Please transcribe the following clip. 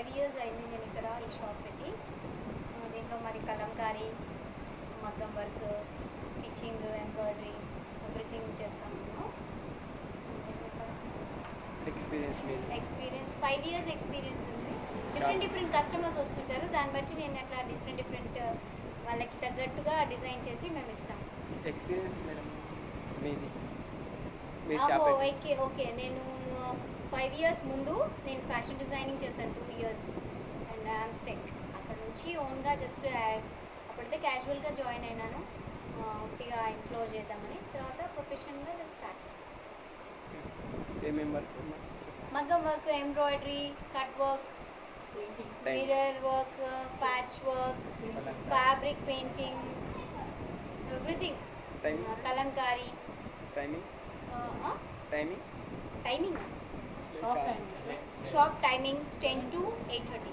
Five years అయింది నేను ఇక్కడ ఈ షాప్ పెట్టి. దీంట్లో మరి కలంకారీ మగ్గం వర్క్ స్టిచ్చింగ్ ఎంబ్రాయిడరీ ఎవ్రీథింగ్ చేస్తాం మేము. ఇంకేం చెప్పాలి ఎక్స్పీరియన్స్ ఫైవ్ ఇయర్స్ ఎక్స్పీరియన్స్ ఉంది. డిఫరెంట్ డిఫరెంట్ కస్టమర్స్ వస్తుంటారు. దాన్ని బట్టి నేను అట్లా డిఫరెంట్ డిఫరెంట్ వాళ్ళకి తగ్గట్టుగా డిజైన్ చేసి మేము ఇస్తాం. ఎక్స్పీరియన్స్ మేడం మీది? మీ ఆహో షాప్ ఓకే ఓకే. నేను ఫైవ్ ఇయర్స్ ముందు నేను ఫ్యాషన్ డిజైనింగ్ చేశాను టూ ఇయర్స్ అండ్ ఆమ్స్టెక్ అక్కడ నుంచి ఓన్గా జస్ట్ అప్పుడైతే క్యాజువల్గా జాయిన్ అయినాను. ఉట్టిగా ఇంట్లో చేద్దామని. తర్వాత ప్రొఫెషన్గా స్టార్ట్ చేశాను. ఏమేమి వర్క్ మగ్గం work embroidery cut work mirror work patch work fabric painting everything Kalamkari timing timing timing shop time shop timings ten to eight thirty